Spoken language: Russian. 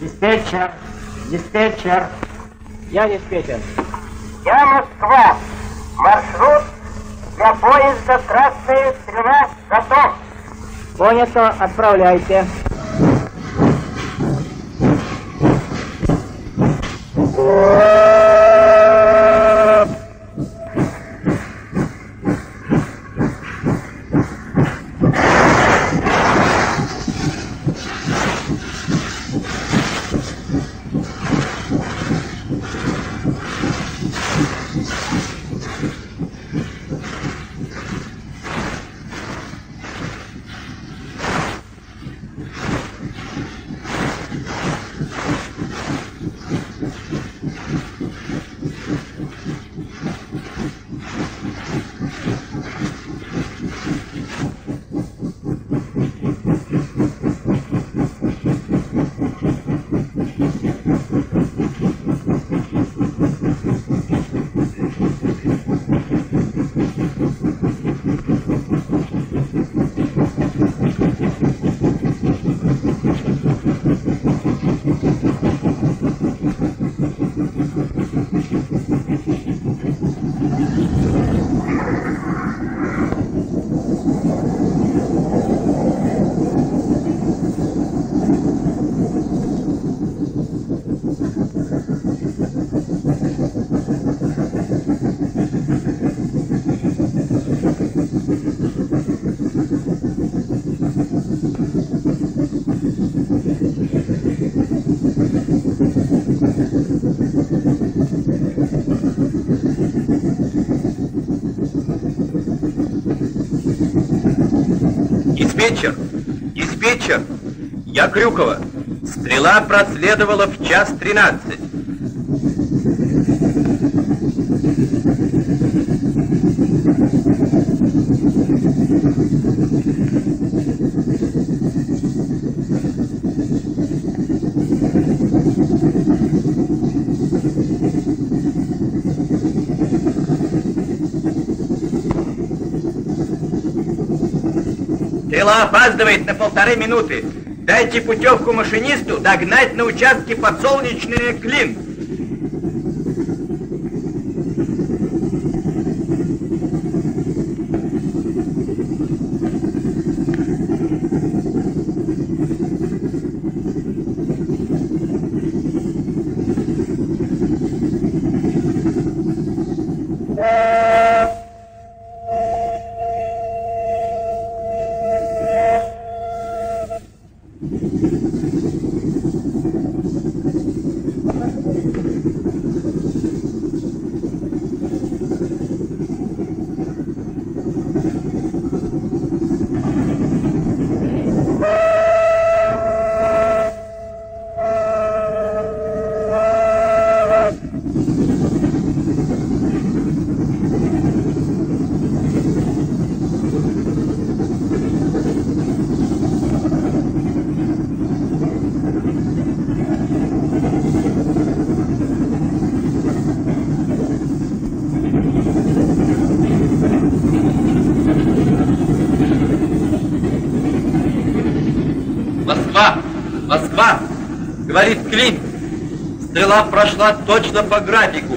Dispatcher, dispatcher. Я диспетчер. Я Москва. Маршрут для поезда «Красная стрела» готов. Понято, отправляйте. Thank you. Диспетчер, диспетчер, я Крюкова. Стрела проследовала в час тринадцать. Стрела опаздывает на полторы минуты. Дайте путевку машинисту догнать на участке подсолнечный клин. Москва! Говорит Клин. Стрела прошла точно по графику.